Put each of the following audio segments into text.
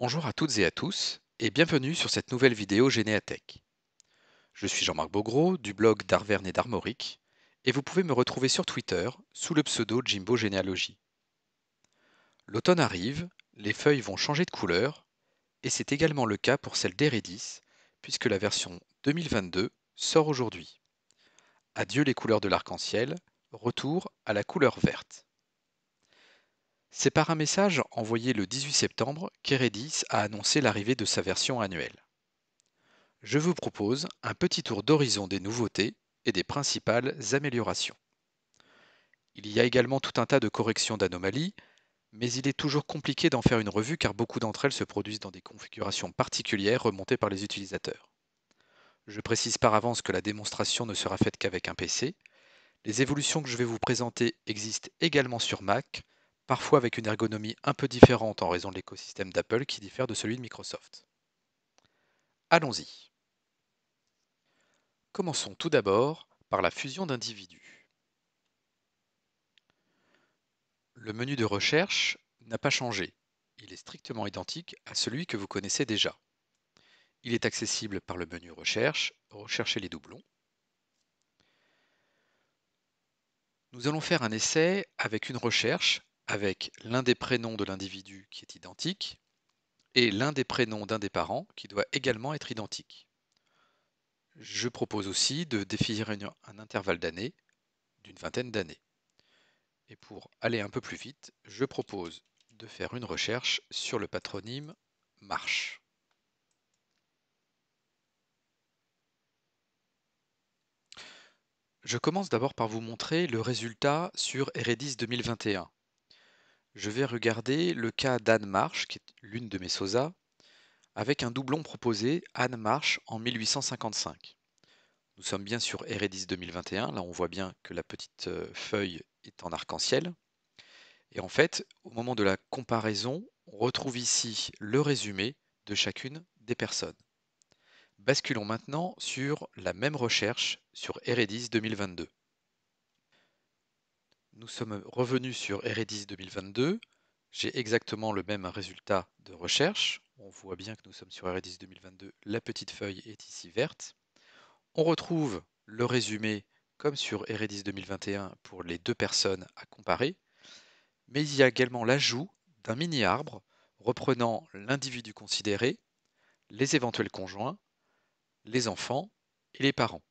Bonjour à toutes et à tous et bienvenue sur cette nouvelle vidéo Généatech. Je suis Jean-Marc Bogro du blog d'Arverne et d'Armorique et vous pouvez me retrouver sur Twitter sous le pseudo Jimbo Généalogie. L'automne arrive, les feuilles vont changer de couleur et c'est également le cas pour celle d'Eredis puisque la version 2022 sort aujourd'hui. Adieu les couleurs de l'arc-en-ciel, retour à la couleur verte. C'est par un message envoyé le 18 septembre qu'Eredis a annoncé l'arrivée de sa version annuelle. Je vous propose un petit tour d'horizon des nouveautés et des principales améliorations. Il y a également tout un tas de corrections d'anomalies, mais il est toujours compliqué d'en faire une revue car beaucoup d'entre elles se produisent dans des configurations particulières remontées par les utilisateurs. Je précise par avance que la démonstration ne sera faite qu'avec un PC. Les évolutions que je vais vous présenter existent également sur Mac, parfois avec une ergonomie un peu différente en raison de l'écosystème d'Apple qui diffère de celui de Microsoft. Allons-y. Commençons tout d'abord par la fusion d'individus. Le menu de recherche n'a pas changé. Il est strictement identique à celui que vous connaissez déjà. Il est accessible par le menu Recherche, Rechercher les doublons. Nous allons faire un essai avec une recherche avec l'un des prénoms de l'individu qui est identique et l'un des prénoms d'un des parents qui doit également être identique. Je propose aussi de définir un intervalle d'années d'une vingtaine d'années. Et pour aller un peu plus vite, je propose de faire une recherche sur le patronyme Marche. Je commence d'abord par vous montrer le résultat sur Eredis 2021 je vais regarder le cas d'Anne Marche, qui est l'une de mes SOSA, avec un doublon proposé, Anne Marche, en 1855. Nous sommes bien sur Eredis 2021, là on voit bien que la petite euh, feuille est en arc-en-ciel. Et en fait, au moment de la comparaison, on retrouve ici le résumé de chacune des personnes. Basculons maintenant sur la même recherche sur Eredis 2022. Nous sommes revenus sur Eredis 2022. J'ai exactement le même résultat de recherche. On voit bien que nous sommes sur Eredis 2022. La petite feuille est ici verte. On retrouve le résumé comme sur Eredis 2021 pour les deux personnes à comparer. Mais il y a également l'ajout d'un mini-arbre reprenant l'individu considéré, les éventuels conjoints, les enfants et les parents.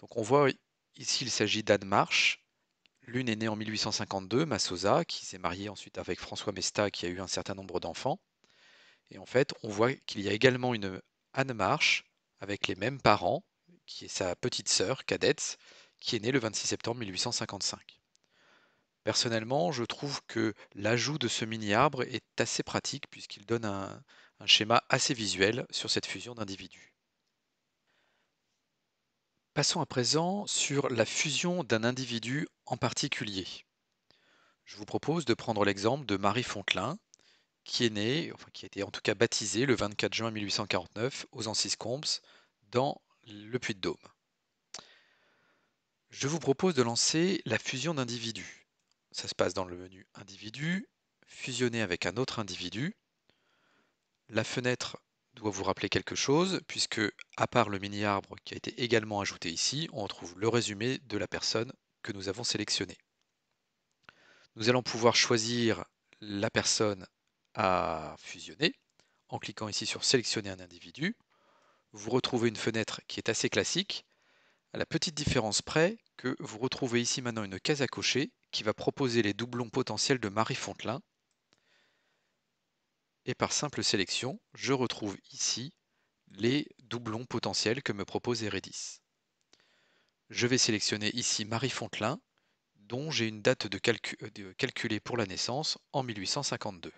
Donc on voit ici il s'agit d'Anne Marche L'une est née en 1852, Massosa, qui s'est mariée ensuite avec François Mesta, qui a eu un certain nombre d'enfants. Et en fait, on voit qu'il y a également une Anne Marche, avec les mêmes parents, qui est sa petite sœur cadette, qui est née le 26 septembre 1855. Personnellement, je trouve que l'ajout de ce mini-arbre est assez pratique puisqu'il donne un, un schéma assez visuel sur cette fusion d'individus. Passons à présent sur la fusion d'un individu en particulier. Je vous propose de prendre l'exemple de Marie Fontelin, qui est née, enfin qui a été en tout cas baptisée le 24 juin 1849 aux Ancis-Combes, dans le Puy-de-Dôme. Je vous propose de lancer la fusion d'individus. Ça se passe dans le menu Individu, fusionner avec un autre individu. La fenêtre doit vous rappeler quelque chose, puisque à part le mini-arbre qui a été également ajouté ici, on retrouve le résumé de la personne que nous avons sélectionnée. Nous allons pouvoir choisir la personne à fusionner en cliquant ici sur sélectionner un individu. Vous retrouvez une fenêtre qui est assez classique, à la petite différence près que vous retrouvez ici maintenant une case à cocher qui va proposer les doublons potentiels de Marie Fontelin et par simple sélection, je retrouve ici les doublons potentiels que me propose Eredis. Je vais sélectionner ici Marie Fontelin, dont j'ai une date de, euh, calculée pour la naissance en 1852.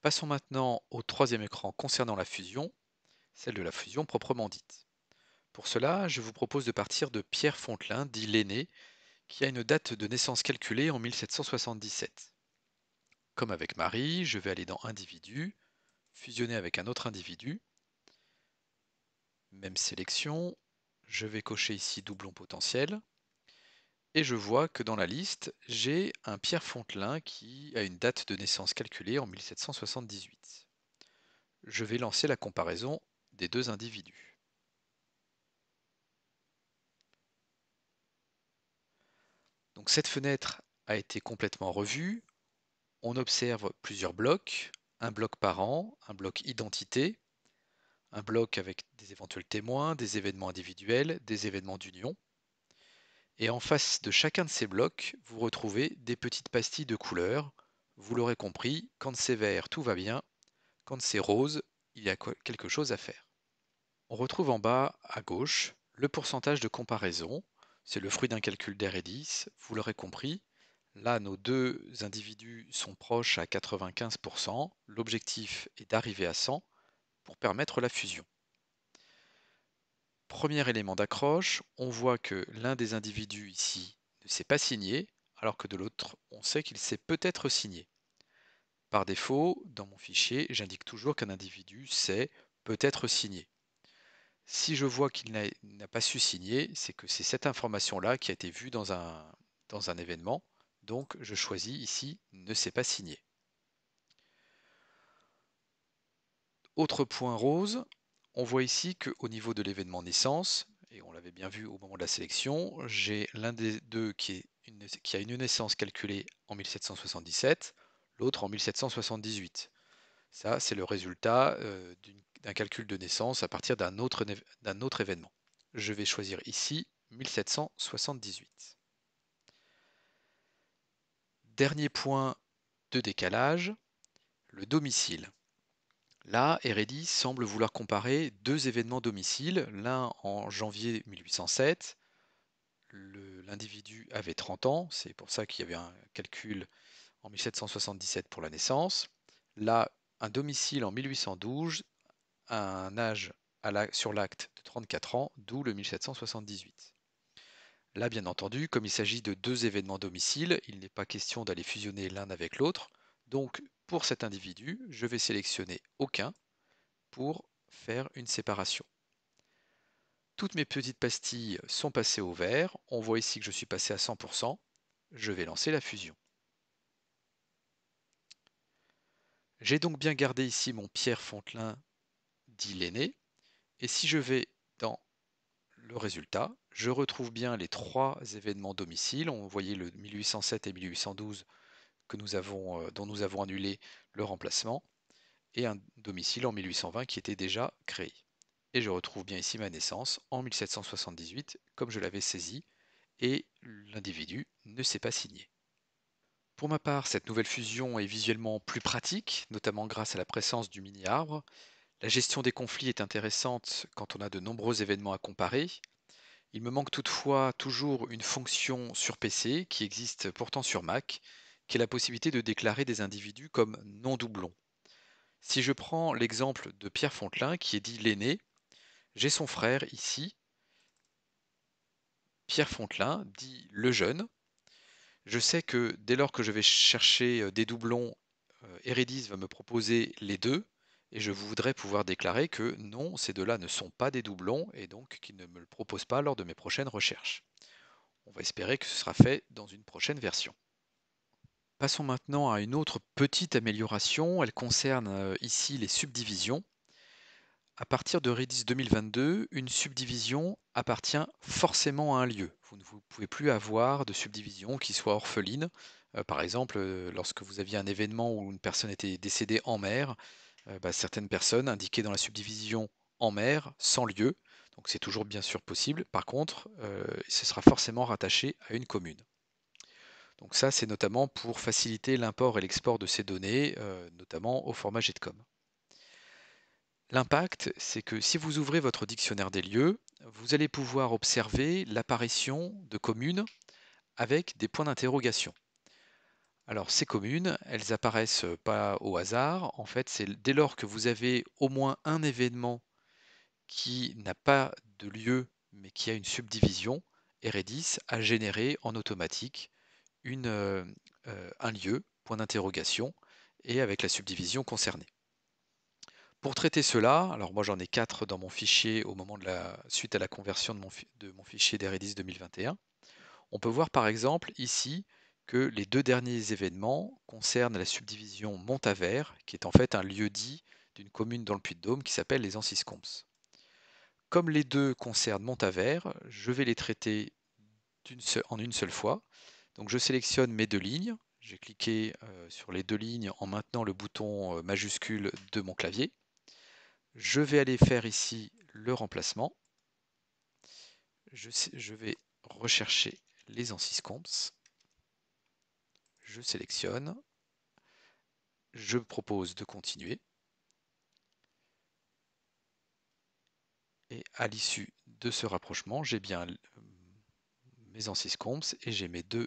Passons maintenant au troisième écran concernant la fusion, celle de la fusion proprement dite. Pour cela, je vous propose de partir de Pierre Fontelin, dit l'aîné, qui a une date de naissance calculée en 1777. Comme avec Marie, je vais aller dans Individu, fusionner avec un autre individu. Même sélection, je vais cocher ici doublon potentiel. et je vois que dans la liste, j'ai un Pierre Fontelin qui a une date de naissance calculée en 1778. Je vais lancer la comparaison des deux individus. Donc cette fenêtre a été complètement revue. On observe plusieurs blocs, un bloc parent, un bloc identité, un bloc avec des éventuels témoins, des événements individuels, des événements d'union. Et en face de chacun de ces blocs, vous retrouvez des petites pastilles de couleurs. Vous l'aurez compris, quand c'est vert, tout va bien. Quand c'est rose, il y a quelque chose à faire. On retrouve en bas, à gauche, le pourcentage de comparaison. C'est le fruit d'un calcul d'R10, vous l'aurez compris. Là, nos deux individus sont proches à 95%. L'objectif est d'arriver à 100 pour permettre la fusion. Premier élément d'accroche, on voit que l'un des individus ici ne s'est pas signé, alors que de l'autre, on sait qu'il s'est peut-être signé. Par défaut, dans mon fichier, j'indique toujours qu'un individu s'est peut-être signé. Si je vois qu'il n'a pas su signer, c'est que c'est cette information-là qui a été vue dans un, dans un événement. Donc je choisis ici ne s'est pas signé. Autre point rose, on voit ici qu'au niveau de l'événement naissance, et on l'avait bien vu au moment de la sélection, j'ai l'un des deux qui, a une naissance calculée en 1777, l'autre en 1778. Ça, c'est le résultat euh, d'un calcul de naissance à partir d'un autre événement. Je vais choisir ici 1778. Dernier point de décalage, le domicile. Là, Eredis semble vouloir comparer deux événements domicile, l'un en janvier 1807, l'individu avait 30 ans, c'est pour ça qu'il y avait un calcul en 1777 pour la naissance. Là, un domicile en 1812, un âge sur l'acte de 34 ans, d'où le 1778. Là, bien entendu, comme il s'agit de deux événements domicile, il n'est pas question d'aller fusionner l'un avec l'autre. Donc, pour cet individu, je vais sélectionner aucun pour faire une séparation. Toutes mes petites pastilles sont passées au vert. On voit ici que je suis passé à 100%. Je vais lancer la fusion. J'ai donc bien gardé ici mon Pierre Fontelin dit l'aîné. Et si je vais dans le résultat, je retrouve bien les trois événements domicile. On voyait le 1807 et 1812 nous avons, euh, dont nous avons annulé le remplacement, et un domicile en 1820 qui était déjà créé. Et je retrouve bien ici ma naissance en 1778, comme je l'avais saisi, et l'individu ne s'est pas signé. Pour ma part, cette nouvelle fusion est visuellement plus pratique, notamment grâce à la présence du mini-arbre. La gestion des conflits est intéressante quand on a de nombreux événements à comparer. Il me manque toutefois toujours une fonction sur PC qui existe pourtant sur Mac qui est la possibilité de déclarer des individus comme non doublons. Si je prends l'exemple de Pierre Fontelin, qui est dit l'aîné, j'ai son frère ici, Pierre Fontelin, dit le jeune. Je sais que dès lors que je vais chercher euh, des doublons, Eredis va me proposer les deux, et je voudrais pouvoir déclarer que non, ces deux-là ne sont pas des doublons, et donc qu'ils ne me le proposent pas lors de mes prochaines recherches. On va espérer que ce sera fait dans une prochaine version. Passons maintenant à une autre petite amélioration. Elle concerne euh, ici les subdivisions. À partir de Redis 2022, une subdivision appartient forcément à un lieu. Vous ne pouvez plus avoir de subdivision qui soit orpheline. Euh, par exemple, euh, lorsque vous aviez un événement où une personne était décédée en mer, bah, certaines personnes indiquaient dans la subdivision en mer sans lieu. Donc c'est toujours bien sûr possible. Par contre, ce sera forcément rattaché à une commune. Donc ça, c'est notamment pour faciliter l'import et l'export de ces données, euh, notamment au format GETCOM. L'impact, c'est que si vous ouvrez votre dictionnaire des lieux, vous allez pouvoir observer l'apparition de communes avec des points d'interrogation. Alors ces communes, elles apparaissent pas au hasard. En fait, c'est dès lors que vous avez au moins un événement qui n'a pas de lieu mais qui a une subdivision, Redis a généré en automatique un lieu, point d'interrogation, et avec la subdivision concernée. Pour traiter cela, alors moi j'en ai quatre dans mon fichier au moment de la suite à la conversion de mon, de mon fichier d'Eredis 2021. On peut voir par exemple ici que les deux derniers événements concernent la subdivision Montavert, qui est en fait un lieu dit d'une commune dans le Puy-de-Dôme qui s'appelle les Anciscombes. Comme les deux concernent Montavert, je vais les traiter en une seule fois. Donc je sélectionne mes deux lignes, j'ai cliqué euh, sur les deux lignes en maintenant le bouton euh, majuscule de mon clavier. Je vais aller faire ici le remplacement. Je, je vais rechercher les Anciscombes. Je sélectionne. Je propose de continuer. Et à l'issue de ce rapprochement, j'ai bien mes Anciscombes et j'ai mes deux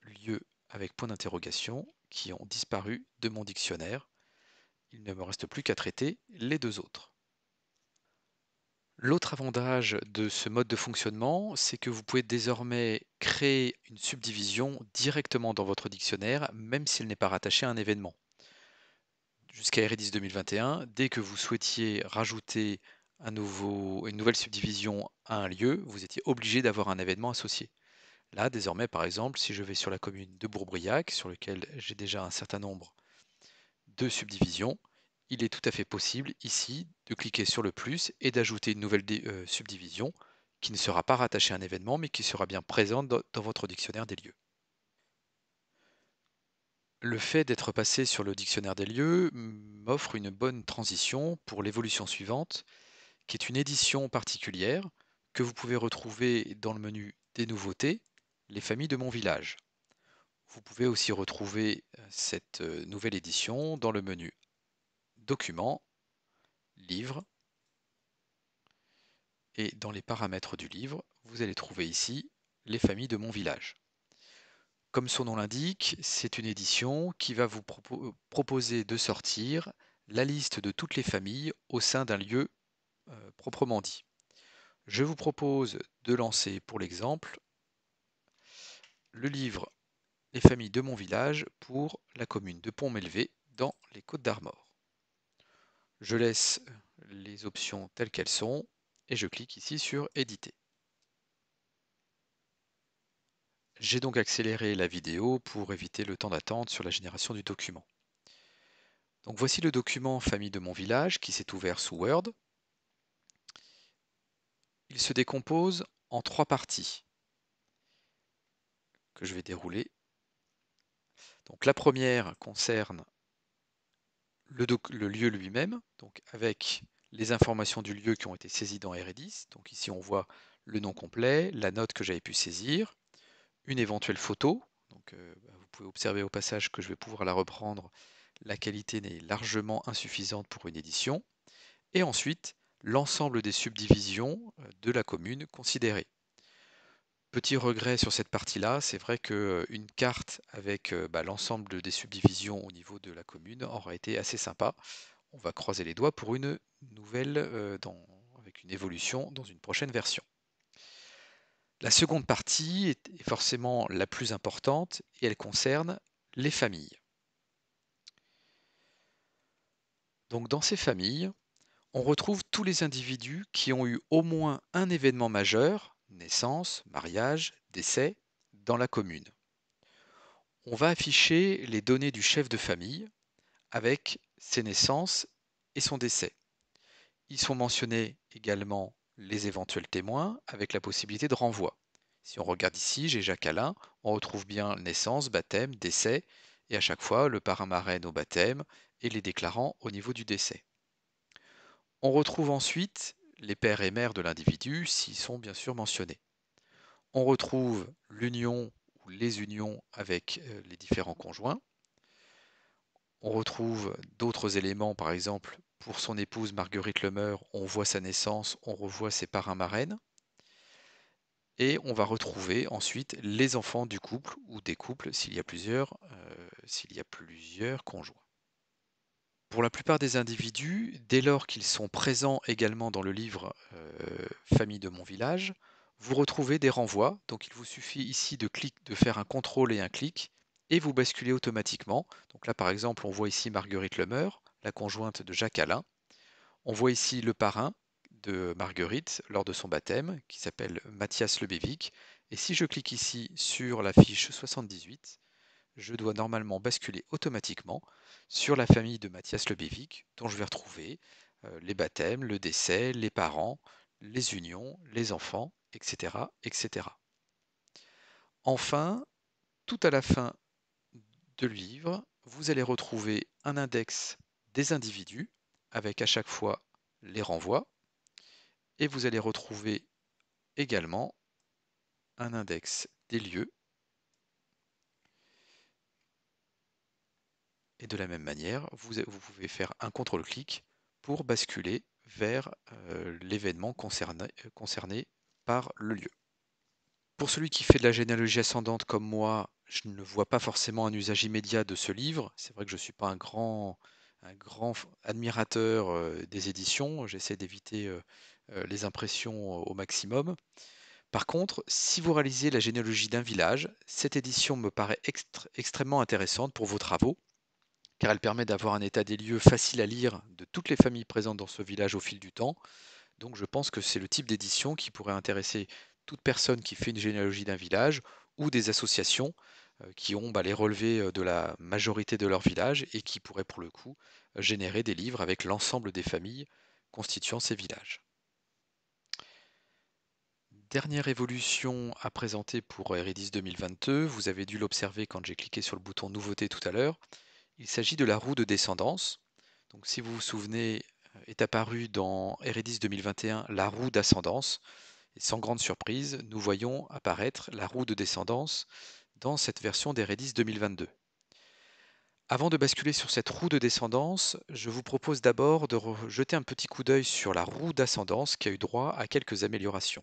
lieux avec point d'interrogation qui ont disparu de mon dictionnaire. Il ne me reste plus qu'à traiter les deux autres. L'autre avantage de ce mode de fonctionnement, c'est que vous pouvez désormais créer une subdivision directement dans votre dictionnaire, même s'il n'est pas rattaché à un événement. Jusqu'à Redis 2021, dès que vous souhaitiez rajouter une nouvelle subdivision à un lieu, vous étiez obligé d'avoir un événement associé. Là, désormais, par exemple, si je vais sur la commune de Bourbriac, sur lequel j'ai déjà un certain nombre de subdivisions, il est tout à fait possible ici de cliquer sur le plus et d'ajouter une nouvelle euh, subdivision qui ne sera pas rattachée à un événement mais qui sera bien présente dans votre dictionnaire des lieux. Le fait d'être passé sur le dictionnaire des lieux m'offre une bonne transition pour l'évolution suivante, qui est une édition particulière que vous pouvez retrouver dans le menu des nouveautés, les familles de mon village. Vous pouvez aussi retrouver euh, cette euh, nouvelle édition dans le menu Documents, Livres, et dans les paramètres du livre, vous allez trouver ici les familles de mon village. Comme son nom l'indique, c'est une édition qui va vous proposer de sortir la liste de toutes les familles au sein d'un lieu euh, proprement dit. Je vous propose de lancer pour l'exemple le livre Les familles de mon village pour la commune de Pont-Mélevé dans les Côtes d'Armor. Je laisse les options telles qu'elles sont et je clique ici sur éditer. J'ai donc accéléré la vidéo pour éviter le temps d'attente sur la génération du document. Donc voici le document famille de mon village qui s'est ouvert sous Word. Il se décompose en trois parties que je vais dérouler. Donc la première concerne le, lieu lui-même, donc avec les informations du lieu qui ont été saisies dans REDIS. Donc ici on voit le nom complet, la note que j'avais pu saisir, une éventuelle photo. Donc euh, bah, vous pouvez observer au passage que je vais pouvoir la reprendre. La qualité n'est largement insuffisante pour une édition. Et ensuite, l'ensemble des subdivisions euh, de la commune considérées. Petit regret sur cette partie-là, c'est vrai qu'une carte avec bah, l'ensemble des subdivisions au niveau de la commune aurait été assez sympa. On va croiser les doigts pour une nouvelle, avec une évolution dans une prochaine version. La seconde partie est forcément la plus importante et elle concerne les familles. Donc dans ces familles, on retrouve tous les individus qui ont eu au moins un événement majeur naissance, mariage, décès dans la commune. On va afficher les données du chef de famille avec ses naissances et son décès. Ils sont mentionnés également les éventuels témoins avec la possibilité de renvoi. Si on regarde ici, j'ai Jacques Alain, on retrouve bien naissance, baptême, décès, et à chaque fois le parrain marraine au baptême et les déclarants au niveau du décès. On retrouve ensuite les pères et mères de l'individu s'ils sont bien sûr mentionnés. On retrouve l'union ou les unions avec euh, les différents conjoints. On retrouve d'autres éléments, par exemple, pour son épouse Marguerite Lemeur, on voit sa naissance, on revoit ses parrains marraines. Et on va retrouver ensuite les enfants du couple ou des couples s'il y a plusieurs, euh, s'il y a plusieurs conjoints. Pour la plupart des individus, dès lors qu'ils sont présents également dans le livre euh, Famille de mon village, vous retrouvez des renvois. Donc il vous suffit ici de, de faire un contrôle et un clic et vous basculez automatiquement. Donc là par exemple, on voit ici Marguerite Lemeur, la conjointe de Jacques Alain. On voit ici le parrain de Marguerite lors de son baptême, qui s'appelle Mathias Lebévic. Et si je clique ici sur la fiche 78, je dois normalement basculer automatiquement sur la famille de Mathias Lebévic, dont je vais retrouver euh, les baptêmes, le décès, les parents, les unions, les enfants, etc. etc. Enfin, tout à la fin de livre, vous allez retrouver un index des individus avec à chaque fois les renvois et vous allez retrouver également un index des lieux et de la même manière vous, pouvez faire un contrôle-clic pour basculer vers euh, l'événement concerné, concerné par le lieu. Pour celui qui fait de la généalogie ascendante comme moi, je ne vois pas forcément un usage immédiat de ce livre. C'est vrai que je ne suis pas un grand, admirateur euh, des éditions. J'essaie d'éviter euh, euh, les impressions au maximum. Par contre, si vous réalisez la généalogie d'un village, cette édition me paraît extrêmement intéressante pour vos travaux, car elle permet d'avoir un état des lieux facile à lire de toutes les familles présentes dans ce village au fil du temps. Donc je pense que c'est le type d'édition qui pourrait intéresser toute personne qui fait une généalogie d'un village ou des associations euh, qui ont bah, les relevés euh, de la majorité de leur village et qui pourraient pour le coup générer des livres avec l'ensemble des familles constituant ces villages. Dernière évolution à présenter pour Eredis 2022, vous avez dû l'observer quand j'ai cliqué sur le bouton nouveauté tout à l'heure. Il s'agit de la roue de descendance. Donc si vous vous souvenez, euh, est apparue dans Eredis 2021 la roue d'ascendance. Et sans grande surprise, nous voyons apparaître la roue de descendance dans cette version d'Eredis 2022. Avant de basculer sur cette roue de descendance, je vous propose d'abord de jeter un petit coup d'œil sur la roue d'ascendance qui a eu droit à quelques améliorations.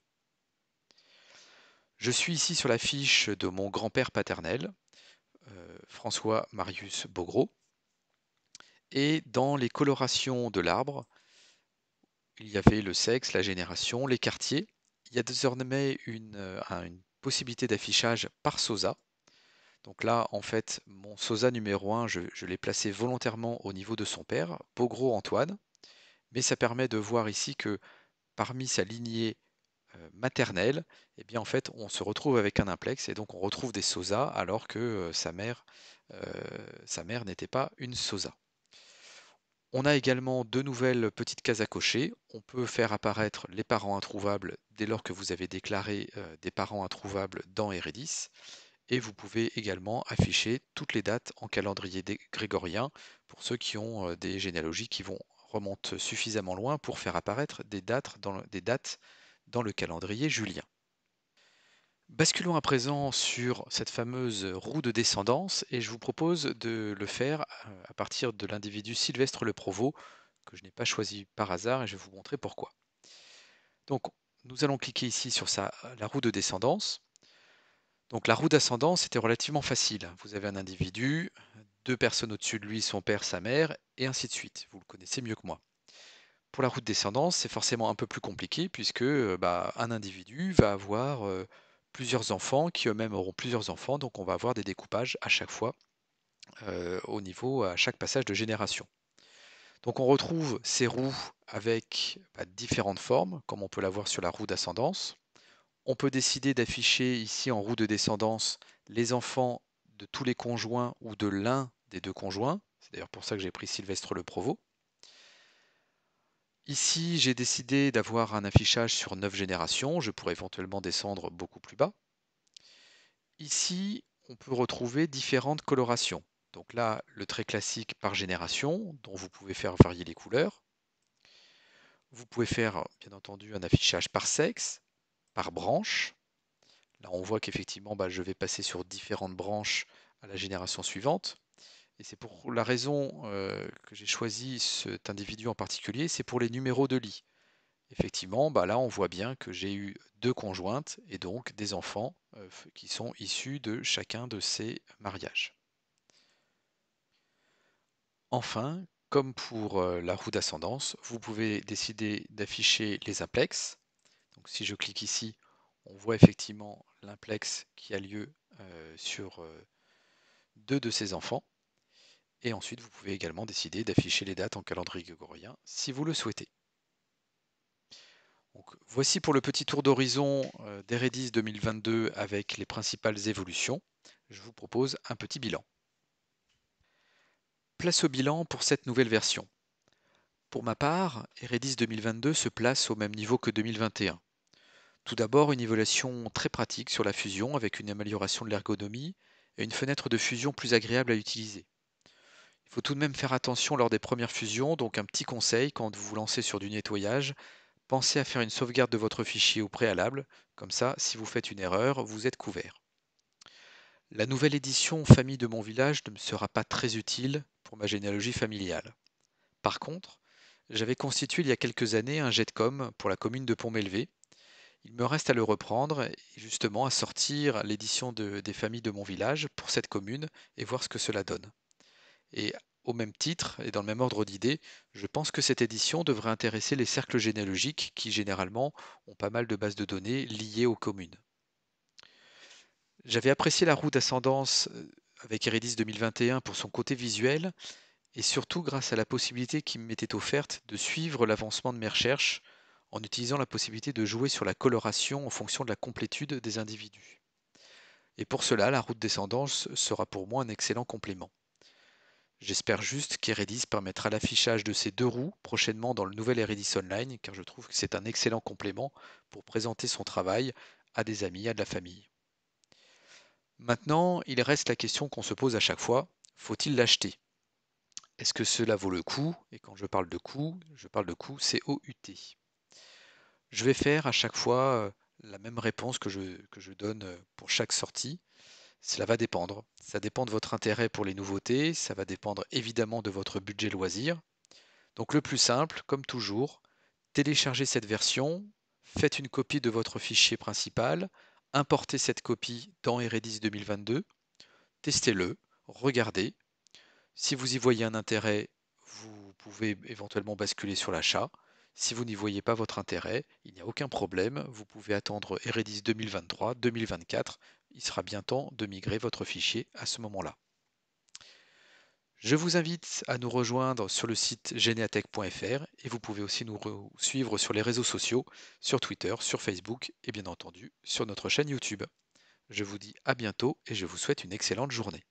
Je suis ici sur la fiche de mon grand-père paternel, François Marius Bogro, et dans les colorations de l'arbre, il y avait le sexe, la génération, les quartiers, il y a désormais une, euh, possibilité d'affichage par SOSA. Donc là, en fait, mon SOSA numéro 1, je, l'ai placé volontairement au niveau de son père, Pogro Antoine. Mais ça permet de voir ici que parmi sa lignée euh, maternelle, eh bien en fait, on se retrouve avec un implex et donc on retrouve des SOSA alors que euh, sa mère, sa mère n'était pas une SOSA. On a également deux nouvelles petites cases à cocher. On peut faire apparaître les parents introuvables dès lors que vous avez déclaré euh, des parents introuvables dans Eredis. Et vous pouvez également afficher toutes les dates en calendrier grégorien pour ceux qui ont euh, des généalogies qui vont remonter suffisamment loin pour faire apparaître des dates dans le calendrier julien. Basculons à présent sur cette fameuse roue de descendance et je vous propose de le faire euh, à partir de l'individu Sylvestre Le Provost que je n'ai pas choisi par hasard et je vais vous montrer pourquoi. Donc nous allons cliquer ici sur la roue de descendance. Donc la roue d'ascendance était relativement facile. Vous avez un individu, deux personnes au-dessus de lui, son père, sa mère, et ainsi de suite. Vous le connaissez mieux que moi. Pour la roue de descendance, c'est forcément un peu plus compliqué puisque euh, bah, un individu va avoir euh, plusieurs enfants qui eux-mêmes auront plusieurs enfants, donc on va avoir des découpages à chaque fois euh, au niveau, à chaque passage de génération. Donc on retrouve ces roues avec bah, différentes formes, comme on peut l'avoir sur la roue d'ascendance. On peut décider d'afficher ici en roue de descendance les enfants de tous les conjoints ou de l'un des deux conjoints. C'est d'ailleurs pour ça que j'ai pris Sylvestre le Provost. Ici, j'ai décidé d'avoir un affichage sur 9 générations. Je pourrais éventuellement descendre beaucoup plus bas. Ici, on peut retrouver différentes colorations. Donc là, le trait classique par génération, dont vous pouvez faire varier les couleurs. Vous pouvez faire, bien entendu, un affichage par sexe, par branche. Là, on voit qu'effectivement, bah, je vais passer sur différentes branches à la génération suivante. Et c'est pour la raison euh, que j'ai choisi cet individu en particulier, c'est pour les numéros de lit. Effectivement, bah là on voit bien que j'ai eu deux conjointes et donc des enfants euh, qui sont issus de chacun de ces mariages. Enfin, comme pour euh, la roue d'ascendance, vous pouvez décider d'afficher les implex. Donc si je clique ici, on voit effectivement l'implex qui a lieu sur deux de ces enfants. Et ensuite, vous pouvez également décider d'afficher les dates en calendrier grégorien si vous le souhaitez. voici pour le petit tour d'horizon euh, d'Eredis 2022 avec les principales évolutions. Je vous propose un petit bilan. Place au bilan pour cette nouvelle version. Pour ma part, Eredis 2022 se place au même niveau que 2021. Tout d'abord, une évaluation très pratique sur la fusion avec une amélioration de l'ergonomie et une fenêtre de fusion plus agréable à utiliser. Il faut tout de même faire attention lors des premières fusions, donc un petit conseil quand vous vous lancez sur du nettoyage, pensez à faire une sauvegarde de votre fichier au préalable, comme ça, si vous faites une erreur, vous êtes couvert. La nouvelle édition Famille de mon village ne me sera pas très utile pour ma généalogie familiale. Par contre, j'avais constitué il y a quelques années un JetCom pour la commune de Pont-Mélevé. Il me reste à le reprendre et justement à sortir l'édition des familles de mon village pour cette commune et voir ce que cela donne. Et au même titre et dans le même ordre d'idées, je pense que cette édition devrait intéresser les cercles généalogiques qui généralement ont pas mal de bases de données liées aux communes. J'avais apprécié la roue d'ascendance euh, avec Eredis 2021 pour son côté visuel et surtout grâce à la possibilité qui m'était offerte de suivre l'avancement de mes recherches en utilisant la possibilité de jouer sur la coloration en fonction de la complétude des individus. Et pour cela, la route descendance sera pour moi un excellent complément. J'espère juste qu'Eredis permettra l'affichage de ces deux roues prochainement dans le nouvel Eredis Online, car je trouve que c'est un excellent complément pour présenter son travail à des amis, à de la famille. Maintenant, il reste la question qu'on se pose à chaque fois, faut-il l'acheter? Est-ce que cela vaut le coup? Et quand je parle de coût, je parle de coût C-O-U-T. Je vais faire à chaque fois euh, la même réponse que je, donne euh, pour chaque sortie. Cela va dépendre. Ça dépend de votre intérêt pour les nouveautés, ça va dépendre évidemment de votre budget loisir. Donc le plus simple, comme toujours, téléchargez cette version, faites une copie de votre fichier principal, importez cette copie dans Eredis 2022, testez-le, regardez. Si vous y voyez un intérêt, vous pouvez éventuellement basculer sur l'achat. Si vous n'y voyez pas votre intérêt, il n'y a aucun problème, vous pouvez attendre Eredis 2023, 2024, il sera bien temps de migrer votre fichier à ce moment-là. Je vous invite à nous rejoindre sur le site geneatech.fr et vous pouvez aussi nous suivre sur les réseaux sociaux, sur Twitter, sur Facebook et bien entendu sur notre chaîne YouTube. Je vous dis à bientôt et je vous souhaite une excellente journée.